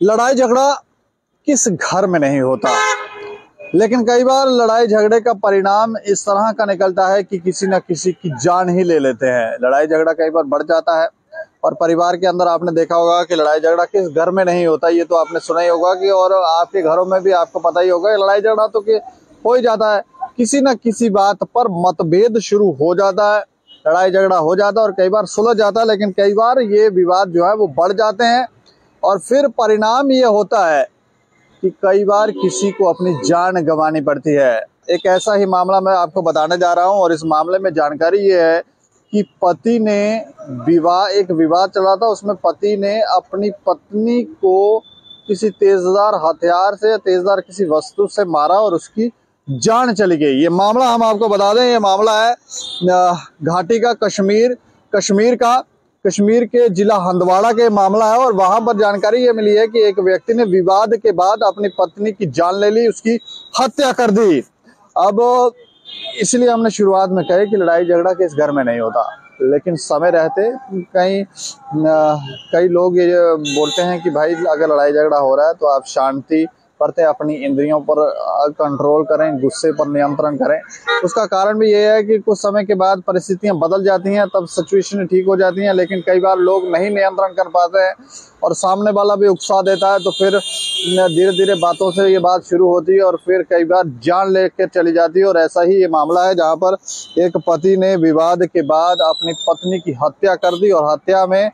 लड़ाई झगड़ा किस घर में नहीं होता। लेकिन कई बार लड़ाई झगड़े का परिणाम इस तरह का निकलता है कि किसी न किसी की जान ही ले लेते हैं। लड़ाई झगड़ा कई बार बढ़ जाता है। और परिवार के अंदर आपने देखा होगा कि लड़ाई झगड़ा किस घर में नहीं होता, ये तो आपने सुना ही होगा कि और आपके घरों में भी आपको पता ही होगा लड़ाई झगड़ा तो कि हो ही जाता है। किसी न किसी बात पर मतभेद शुरू हो जाता है, लड़ाई झगड़ा हो जाता है और कई बार सुलझ जाता है, लेकिन कई बार ये विवाद जो है वो बढ़ जाते हैं। और फिर परिणाम ये होता है कि कई बार किसी को अपनी जान गंवानी पड़ती है। एक ऐसा ही मामला मैं आपको बताने जा रहा हूँ और इस मामले में जानकारी ये है कि पति ने विवाह, एक विवाह चला था, उसमें पति ने अपनी पत्नी को किसी तेजदार हथियार से तेजदार किसी वस्तु से मारा और उसकी जान चली गई। ये मामला हम आपको बता दें, ये मामला है घाटी का कश्मीर कश्मीर का कश्मीर के जिला हंदवाड़ा के मामला है और वहाँ पर जानकारी ये मिली है कि एक व्यक्ति ने विवाद के बाद अपनी पत्नी की जान ले ली, उसकी हत्या कर दी। अब इसलिए हमने शुरुआत में कहे कि लड़ाई झगड़ा किस घर में नहीं होता, लेकिन समय रहते कई कई लोग ये बोलते हैं कि भाई अगर लड़ाई झगड़ा हो रहा है तो आप शांति करते अपनी इंद्रियों पर कंट्रोल करें, गुस्से पर नियंत्रण करें। उसका कारण भी ये है कि कुछ समय के बाद परिस्थितियाँ बदल जाती हैं, तब सिचुएशन ठीक हो जाती हैं, लेकिन कई बार लोग नहीं नियंत्रण कर पाते हैं। और सामने वाला भी उकसा देता है तो फिर धीरे धीरे बातों से ये बात शुरू होती है और फिर कई बार जान लेकर चली जाती है। और ऐसा ही ये मामला है जहाँ पर एक पति ने विवाद के बाद अपनी पत्नी की हत्या कर दी और हत्या में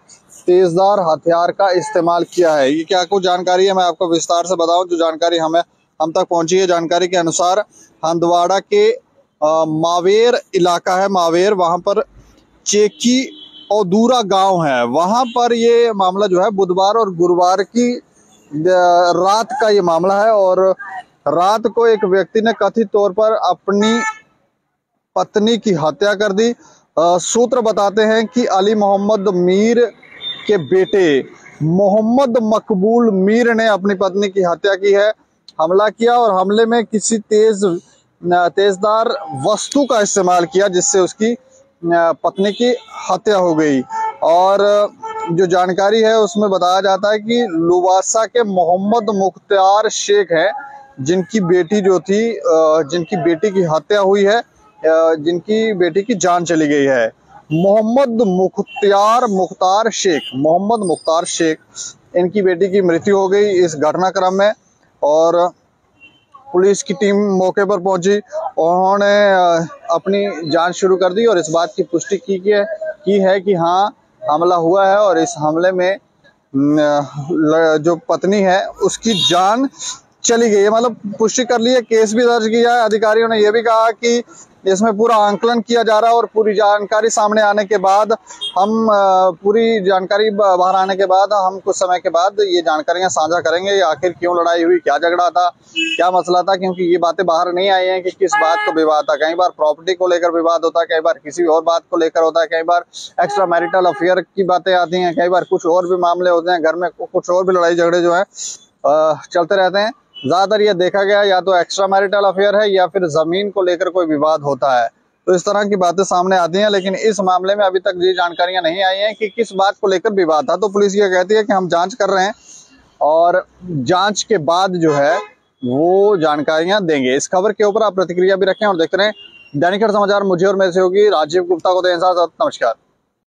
तेजदार हथियार का इस्तेमाल किया है। ये क्या कुछ जानकारी है? मैं आपको विस्तार से बताऊँ जो जानकारी हमें हम तक पहुँची है जानकारी के अनुसार हंदवाड़ा के आ, मावेर इलाका है। मावेर वहाँ पर चेकी और दूरा गाँव है। वहाँ पर ये मामला जो है बुधवार और गुरुवार की रात का ये मामला है और रात को एक व्यक्ति ने कथित तौर पर अपनी पत्नी की हत्या कर दी। सूत्र बताते हैं कि अली मोहम्मद मीर के बेटे मोहम्मद मकबूल मीर ने अपनी पत्नी की हत्या की है, हमला किया और हमले में किसी तेज तेजदार वस्तु का इस्तेमाल किया जिससे उसकी पत्नी की हत्या हो गई। और जो जानकारी है, उसमें बताया जाता है कि लुवासा के मोहम्मद मुख्तार शेख हैं, जिनकी बेटी जो थी जिनकी बेटी की हत्या हुई है जिनकी बेटी की जान चली गई है। मोहम्मद मुख्तार मुख्तार शेख, मोहम्मद मुख्तार शेख, इनकी बेटी की मृत्यु हो गई इस घटनाक्रम में। और पुलिस की टीम मौके पर पहुँची उन्होंने अपनी जाँच शुरू कर दी और इस बात की पुष्टि की है की है कि हाँ हमला हुआ है और इस हमले में जो पत्नी है, उसकी जान चली गई है। मतलब पुष्टि कर ली है, केस भी दर्ज किया है, अधिकारियों ने यह भी कहा कि इसमें पूरा आंकलन किया जा रहा है और पूरी जानकारी सामने आने के बाद हम पूरी जानकारी बाहर आने के बाद हम कुछ समय के बाद ये जानकारियाँ साझा करेंगे आखिर क्यों लड़ाई हुई, क्या झगड़ा था, क्या मसला था, क्योंकि ये बातें बाहर नहीं आई हैं कि किस बात को विवाद था। कई बार प्रॉपर्टी को लेकर विवाद होता है, कई बार किसी और बात को लेकर होता है, कई बार एक्स्ट्रा मैरिटल अफेयर की बातें आती हैं, कई बार कुछ और भी मामले होते हैं, घर में कुछ और भी लड़ाई झगड़े जो है चलते रहते हैं। ज़्यादातर ये देखा गया या तो एक्स्ट्रा मैरिटल अफेयर है या फिर ज़मीन को लेकर कोई विवाद होता है। तो इस तरह की बातें सामने आती हैं, लेकिन इस मामले में अभी तक ये जानकारियाँ नहीं आई हैं कि किस बात को लेकर विवाद था। तो पुलिस ये कहती है कि हम जाँच कर रहे हैं और जाँच के बाद जो है वो जानकारियाँ देंगे। इस खबर के ऊपर आप प्रतिक्रिया भी रखें और देखते रहे। दैनिक समाचार मुझे और मेरे से होगी राजीव गुप्ता को दें नमस्कार।